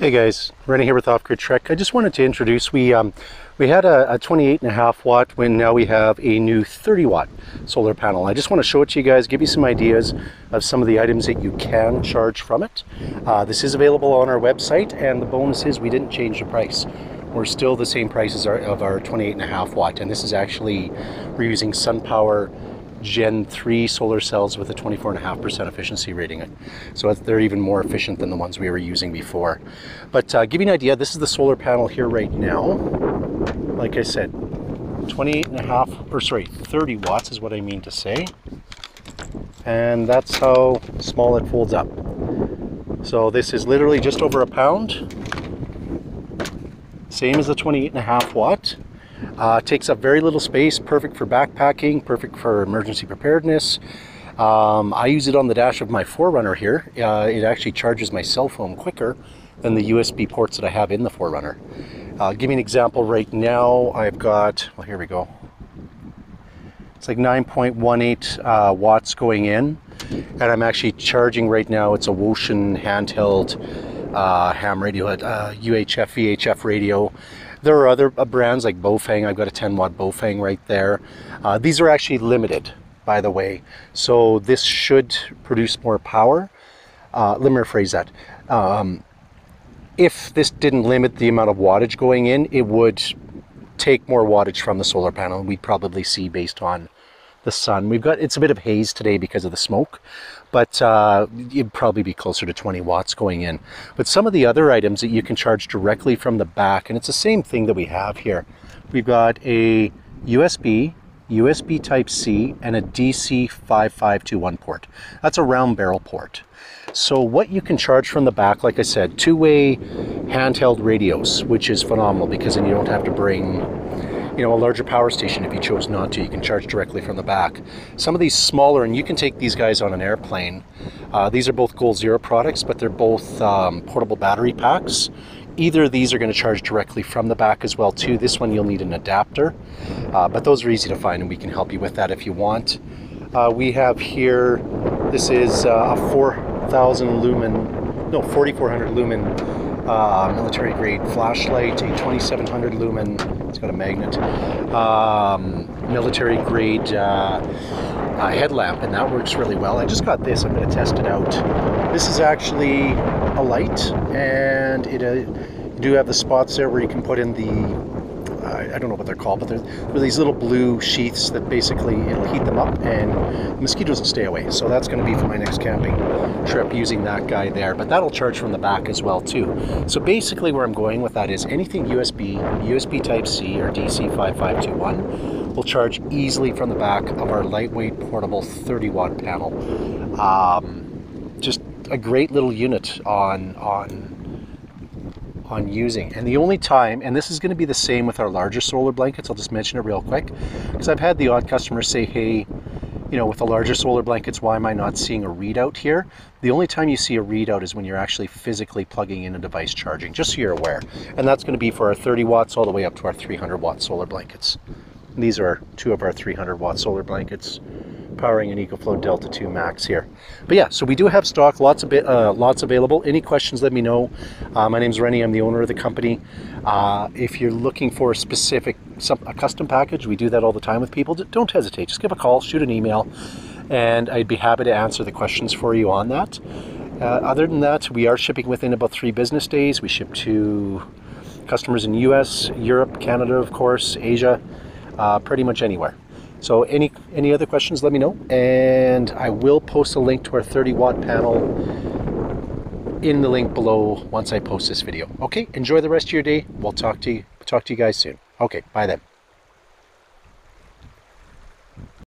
Hey guys, Rene here with Off Grid Trek. I just wanted to introduce, we um, we had a, a 28 and a half watt when now we have a new 30 watt solar panel. I just want to show it to you guys, give you some ideas of some of the items that you can charge from it. Uh, this is available on our website and the bonus is we didn't change the price. We're still the same price as our, of our 28 and a half watt and this is actually, we're using SunPower Gen 3 solar cells with a 24.5% efficiency rating. So they're even more efficient than the ones we were using before. But uh, give you an idea, this is the solar panel here right now. Like I said, 28 and a half, or sorry, 30 watts is what I mean to say. And that's how small it folds up. So this is literally just over a pound. Same as the 28 and a half watt. Uh, takes up very little space, perfect for backpacking, perfect for emergency preparedness. Um, I use it on the dash of my 4Runner here. Uh, it actually charges my cell phone quicker than the USB ports that I have in the 4Runner. Uh, give me an example right now. I've got, well, here we go. It's like 9.18 uh, watts going in, and I'm actually charging right now. It's a Wouxun handheld uh, ham radio, uh, UHF, VHF radio. There are other uh, brands like Baofeng. I've got a 10 watt Baofeng right there. Uh, these are actually limited, by the way. So this should produce more power. Uh, let me rephrase that. Um, if this didn't limit the amount of wattage going in, it would take more wattage from the solar panel. We'd probably see based on the sun. We've got, it's a bit of haze today because of the smoke, but uh, it'd probably be closer to 20 watts going in. But some of the other items that you can charge directly from the back, and it's the same thing that we have here. We've got a USB, USB Type-C, and a DC 5521 port. That's a round barrel port. So what you can charge from the back, like I said, two-way handheld radios, which is phenomenal because then you don't have to bring you know, a larger power station if you chose not to. You can charge directly from the back. Some of these smaller, and you can take these guys on an airplane. Uh, these are both Goal Zero products, but they're both um, portable battery packs. Either of these are going to charge directly from the back as well too. This one you'll need an adapter, uh, but those are easy to find and we can help you with that if you want. Uh, we have here, this is uh, a 4,000 lumen, no, 4,400 lumen uh, military grade flashlight, a 2700 lumen, it's got a magnet, um, military grade uh, uh, headlamp, and that works really well. I just got this, I'm going to test it out. This is actually a light, and it uh, you do have the spots there where you can put in the I don't know what they're called, but they're, these little blue sheaths that basically it'll heat them up and mosquitoes will stay away. So that's going to be for my next camping trip using that guy there. But that'll charge from the back as well too. So basically where I'm going with that is anything USB, USB Type-C or DC 5521 will charge easily from the back of our lightweight portable 30 watt panel. Um, just a great little unit on on on using. And the only time, and this is going to be the same with our larger solar blankets, I'll just mention it real quick, because I've had the odd customer say, hey, you know, with the larger solar blankets, why am I not seeing a readout here? The only time you see a readout is when you're actually physically plugging in a device charging, just so you're aware. And that's going to be for our 30 watts all the way up to our 300 watt solar blankets. And these are two of our 300 watt solar blankets powering an EcoFlow Delta 2 Max here. But yeah, so we do have stock, lots of uh, lots available. Any questions, let me know. Uh, my name's Rene, I'm the owner of the company. Uh, if you're looking for a specific, some, a custom package, we do that all the time with people. Don't hesitate, just give a call, shoot an email, and I'd be happy to answer the questions for you on that. Uh, other than that, we are shipping within about three business days. We ship to customers in US, Europe, Canada, of course, Asia, uh, pretty much anywhere. So any any other questions, let me know. And I will post a link to our 30 watt panel in the link below once I post this video. Okay, enjoy the rest of your day. We'll talk to you talk to you guys soon. Okay, bye then.